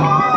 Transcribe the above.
Oh.